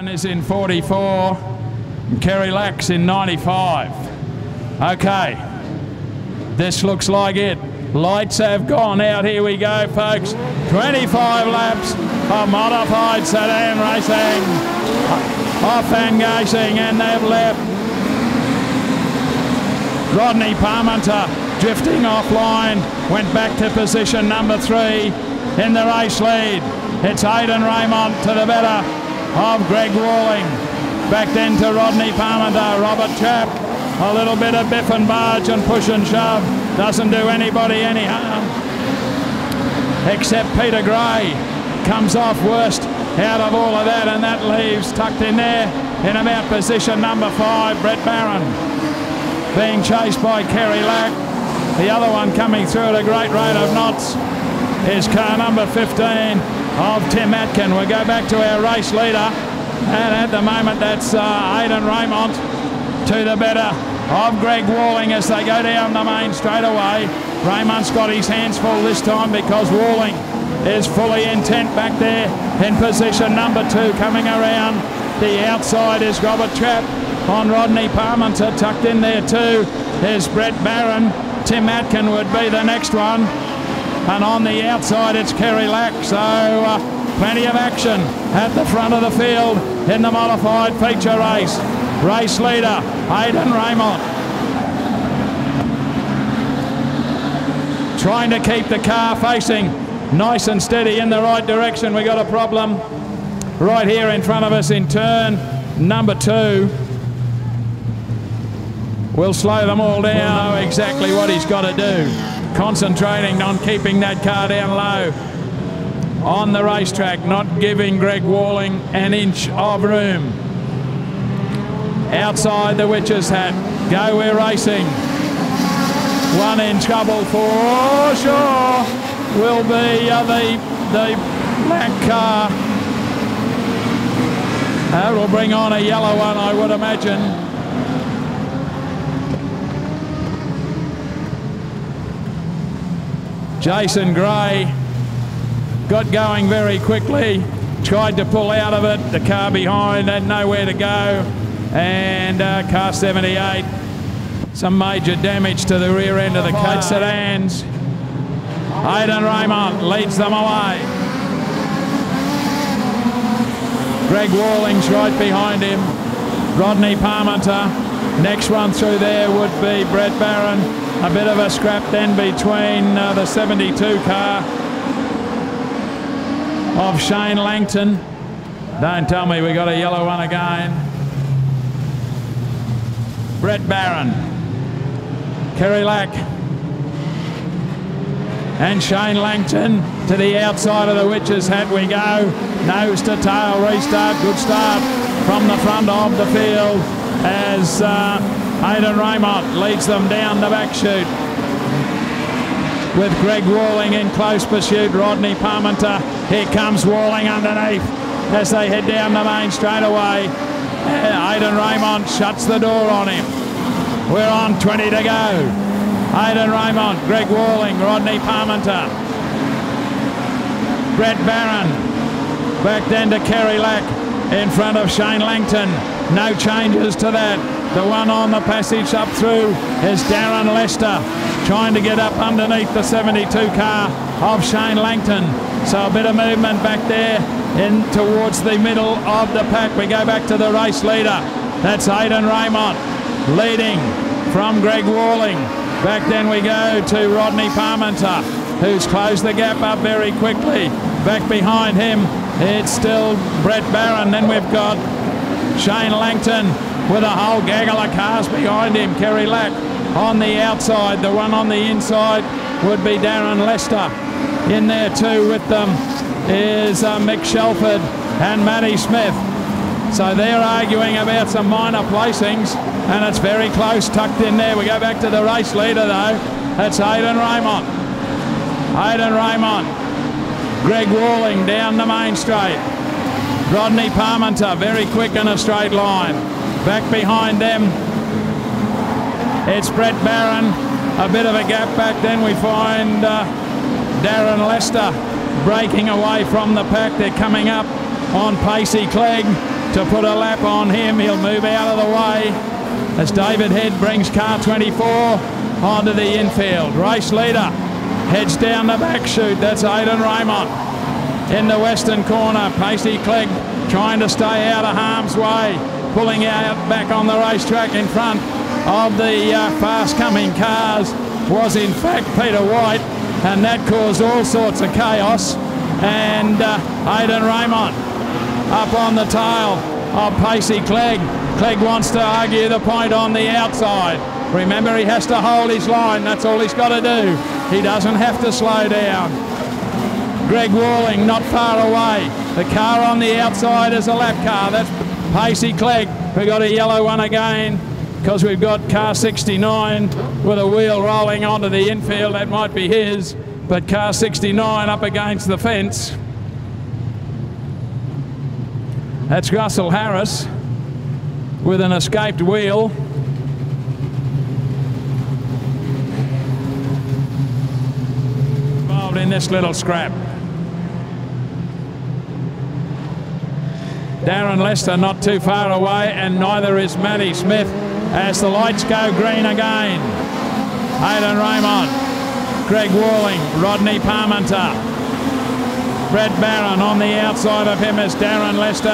Is in 44. and Kerry Lax in 95. Okay. This looks like it. Lights have gone out. Here we go, folks. 25 laps of modified sedan racing. Off and gazing, and they've left. Rodney Parmenter drifting offline, went back to position number three in the race lead. It's Aidan Raymond to the better of Greg Walling. Back then to Rodney Parmenter, Robert Trapp. A little bit of biff and barge and push and shove. Doesn't do anybody any harm. Except Peter Gray comes off worst out of all of that, and that leaves tucked in there in about position number five, Brett Barron. Being chased by Kerry Lack. The other one coming through at a great rate of knots is car number 15 of Tim Atkin. We'll go back to our race leader, and at the moment that's uh, Aidan Raymond to the better of Greg Walling as they go down the main straight away. Raymond's got his hands full this time because Walling is fully intent back there in position number two coming around. The outside is Robert Trapp on Rodney Parmenter tucked in there too. There's Brett Barron. Tim Atkin would be the next one. And on the outside it's Kerry Lack. So uh, plenty of action at the front of the field in the modified feature race. Race leader, Aidan Raymond. Trying to keep the car facing nice and steady in the right direction. We got a problem right here in front of us in turn number two. We'll slow them all down. Know exactly what he's got to do. Concentrating on keeping that car down low on the racetrack, not giving Greg Walling an inch of room. Outside the witch's hat. Go, we're racing. One in trouble for sure will be uh, the, the black car. That will bring on a yellow one, I would imagine. Jason Gray got going very quickly, tried to pull out of it. The car behind had nowhere to go. And uh, car 78, some major damage to the rear end of the car sedans. Aidan Raymond leads them away. Greg Walling's right behind him. Rodney Parmenter. Next one through there would be Brett Barron. A bit of a scrap then between uh, the 72 car of Shane Langton. Don't tell me we got a yellow one again. Brett Barron. Kerry Lack. And Shane Langton to the outside of the witch's hat we go. Nose to tail restart. Good start from the front of the field as uh, Aidan Raymond leads them down the back chute. With Greg Walling in close pursuit. Rodney Parmenter. Here comes Walling underneath as they head down the main straight away. Uh, Aidan Raymond shuts the door on him. We're on 20 to go. Aidan Raymond, Greg Walling, Rodney Parmenter, Brett Barron, back then to Kerry Lack in front of Shane Langton. No changes to that. The one on the passage up through is Darren Lester trying to get up underneath the 72 car of Shane Langton. So a bit of movement back there in towards the middle of the pack. We go back to the race leader. That's Aidan Raymond leading from Greg Walling. Back then we go to Rodney Parmenter, who's closed the gap up very quickly. Back behind him, it's still Brett Barron. Then we've got Shane Langton with a whole gaggle of cars behind him. Kerry Lack on the outside. The one on the inside would be Darren Lester. In there too with them is uh, Mick Shelford and Matty Smith. So they're arguing about some minor placings, and it's very close, tucked in there. We go back to the race leader, though. That's Aidan Raymond. Aidan Raymond. Greg Walling down the main straight. Rodney Parmenter, very quick in a straight line. Back behind them, it's Brett Barron. A bit of a gap back, then we find uh, Darren Lester breaking away from the pack. They're coming up on Pacey Clegg. to put a lap on him. He'll move out of the way as David Head brings car 24 onto the infield. Race leader heads down the back chute. That's Aidan Raymond. In the western corner, Pacey Clegg trying to stay out of harm's way, pulling out back on the racetrack in front of the uh, fast coming cars was in fact Peter White and that caused all sorts of chaos and uh, Aidan Raymond up on the tail of Pacey Clegg. Clegg wants to argue the point on the outside. Remember, he has to hold his line. That's all he's got to do. He doesn't have to slow down. Greg Walling not far away. The car on the outside is a lap car. That's Pacey Clegg. We got a yellow one again because we've got car 69 with a wheel rolling onto the infield. That might be his, but car 69 up against the fence. That's Russell Harris with an escaped wheel. Involved in this little scrap. Darren Lester not too far away, and neither is Matty Smith as the lights go green again. Aidan Raymond, Greg Walling, Rodney Parmenter, Brett Barron on the outside of him is Darren Lester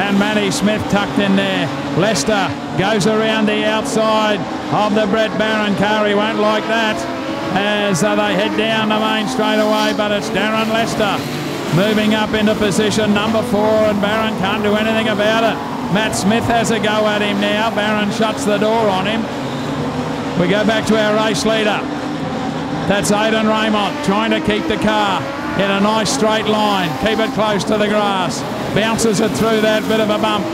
and Matty Smith tucked in there. Lester goes around the outside of the Brett Barron car. He won't like that as they head down the main straight away, but it's Darren Lester moving up into position number four, and Barron can't do anything about it. Matt Smith has a go at him now. Barron shuts the door on him. We go back to our race leader. That's Aidan Raymond trying to keep the car in a nice straight line. Keep it close to the grass. Bounces it through that bit of a bump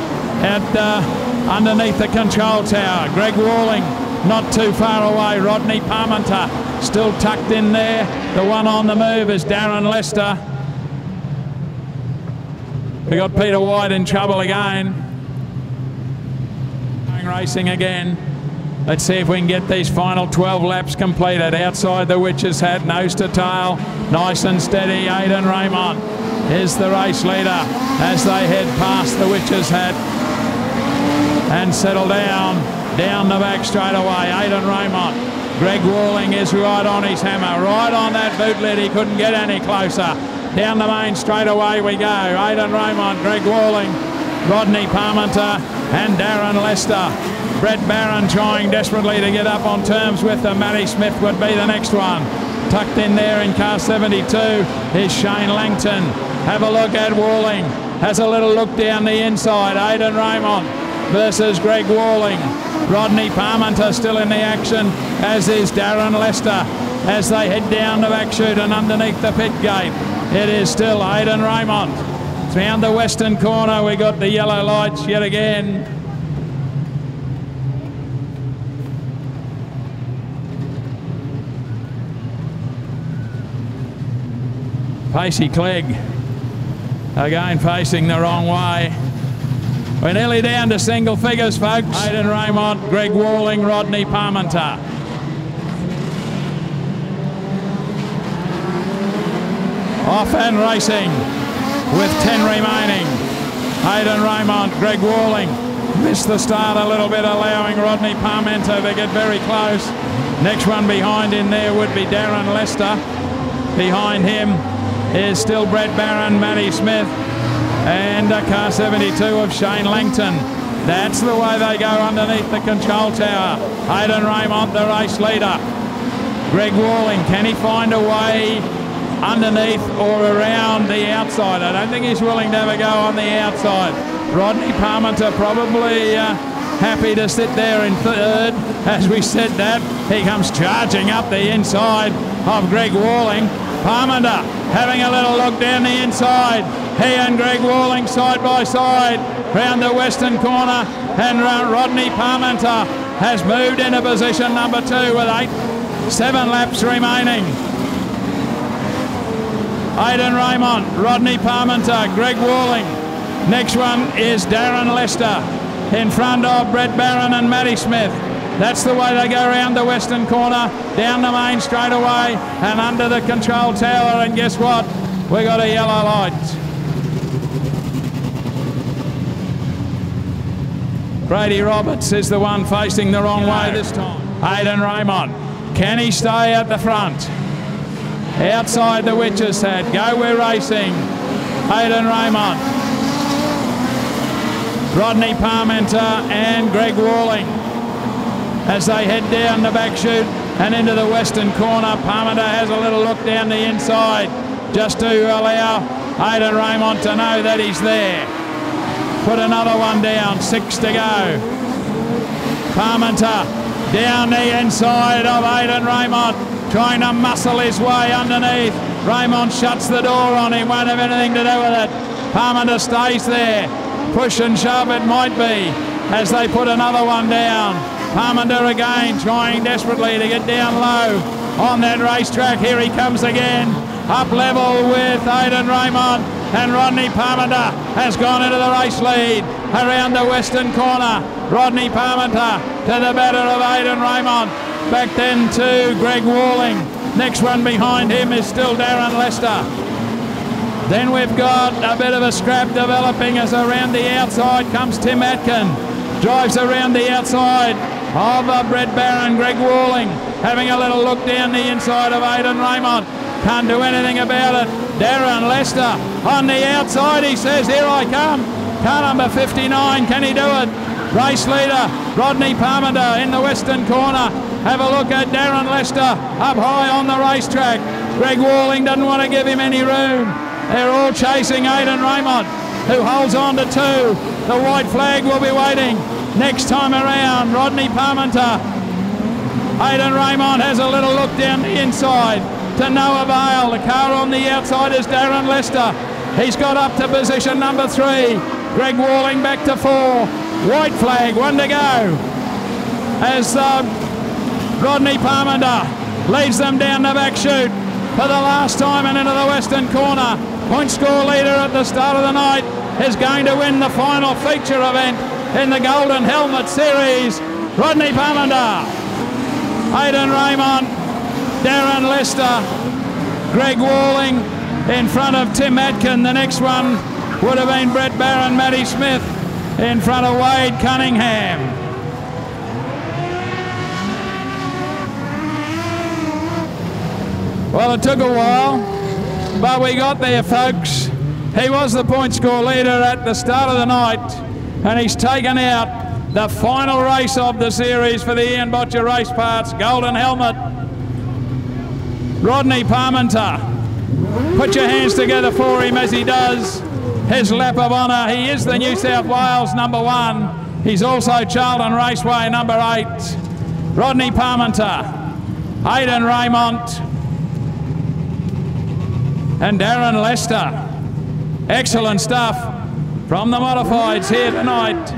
at uh, underneath the control tower. Greg Walling not too far away. Rodney Parmenter still tucked in there. The one on the move is Darren Lester. We got Peter White in trouble again. Racing again. Let's see if we can get these final 12 laps completed. Outside the Witch's Hat, nose to tail, nice and steady. Aidan Raymond is the race leader as they head past the Witch's Hat and settle down, down the back straight away. Aidan Raymond. Greg Walling is right on his hammer, right on that boot lid. He couldn't get any closer. Down the main straight away we go. Aidan Raymond, Greg Walling, Rodney Parmenter and Darren Lester. Brett Barron trying desperately to get up on terms with them. Matty Smith would be the next one. Tucked in there in car 72 is Shane Langton. Have a look at Walling. Has a little look down the inside. Aidan Raymond versus Greg Walling. Rodney Parmenter still in the action, as is Darren Lester, as they head down the back chute and underneath the pit gate. It is still Aidan Raymond. Round the western corner, we got the yellow lights yet again. Pacey Clegg again facing the wrong way. We're nearly down to single figures, folks. Aidan Raymond, Greg Walling, Rodney Parmenter. Off and racing with 10 remaining. Aidan Raymond, Greg Walling missed the start a little bit, allowing Rodney Parmenter to get very close. Next one behind in there would be Darren Lester. Behind him is still Brett Barron, Matty Smith, and a car 72 of Shane Langton. That's the way they go underneath the control tower. Aidan Raymond, the race leader. Greg Walling, can he find a way underneath or around the outside. I don't think he's willing to have a go on the outside. Rodney Parmenter probably uh, happy to sit there in third. As we said that, he comes charging up the inside of Greg Walling. Parmenter having a little look down the inside. He and Greg Walling side by side round the western corner and Rodney Parmenter has moved into position number two with eight, seven laps remaining. Aidan Raymond, Rodney Parmenter, Greg Walling. Next one is Darren Lester in front of Brett Barron and Matty Smith. That's the way they go around the western corner, down the main straight away and under the control tower. And guess what? We got a yellow light. Brady Roberts is the one facing the wrong way this time. Aidan Raymond. Can he stay at the front? Outside the Witch's Head. Go We're Racing. Aidan Raymond. Rodney Parmenter and Greg Walling as they head down the back chute and into the western corner. Parmenter has a little look down the inside just to allow Aidan Raymond to know that he's there. Put another one down, six to go. Parmenter down the inside of Aidan Raymond, trying to muscle his way underneath. Raymond shuts the door on him, won't have anything to do with it. Parmenter stays there. Push and shove it might be as they put another one down. Parmenter again trying desperately to get down low on that racetrack. Here he comes again. Up level with Aidan Raymond and Rodney Parmenter has gone into the race lead around the western corner. Rodney Parmenter to the better of Aidan Raymond. Back then to Greg Walling. Next one behind him is still Darren Lester. Then we've got a bit of a scrap developing as around the outside comes Tim Atkin. Drives around the outside of Brett Barron, Greg Walling. Having a little look down the inside of Aidan Raymond. Can't do anything about it. Darren Lester on the outside. He says, here I come. Car number 59, can he do it? Race leader, Rodney Parmenter in the western corner. Have a look at Darren Lester up high on the racetrack. Greg Walling doesn't want to give him any room. They're all chasing Aidan Raymond, who holds on to two. The white flag will be waiting. Next time around, Rodney Parmenter. Aidan Raymond has a little look down the inside to no avail. The car on the outside is Darren Lester. He's got up to position number three. Greg Walling back to four. White flag, one to go. As uh, Rodney Parmenter leads them down the back chute for the last time and into the western corner. Point score leader at the start of the night is going to win the final feature event in the Golden Helmet Series. Rodney Parmenter, Aidan Raymond, Darren Lester, Greg Walling in front of Tim Atkin. The next one would have been Brett Barron, Matty Smith in front of Wade Cunningham. Well, it took a while, but we got there, folks. He was the point score leader at the start of the night, and he's taken out the final race of the series for the Ian Boettcher Race Parts Golden Helmet. Rodney Parmenter, put your hands together for him as he does his lap of honour. He is the New South Wales number one. He's also Charlton Raceway number eight. Rodney Parmenter, Aidan Raymond, and Darren Lester. Excellent stuff from the modifieds here tonight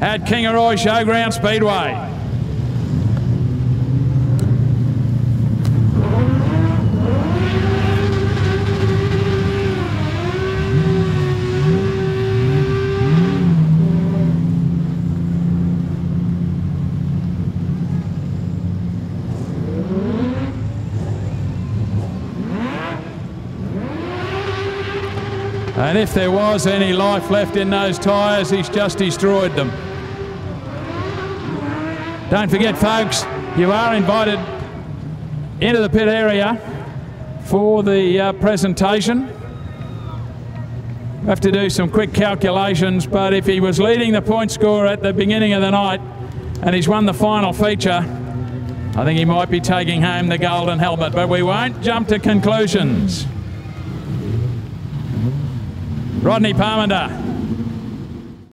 at Kingaroy Showground Speedway. And if there was any life left in those tyres, he's just destroyed them. Don't forget, folks, you are invited into the pit area for the uh, presentation. Have to do some quick calculations, but if he was leading the point score at the beginning of the night and he's won the final feature, I think he might be taking home the golden helmet, but we won't jump to conclusions. Rodney Parmenter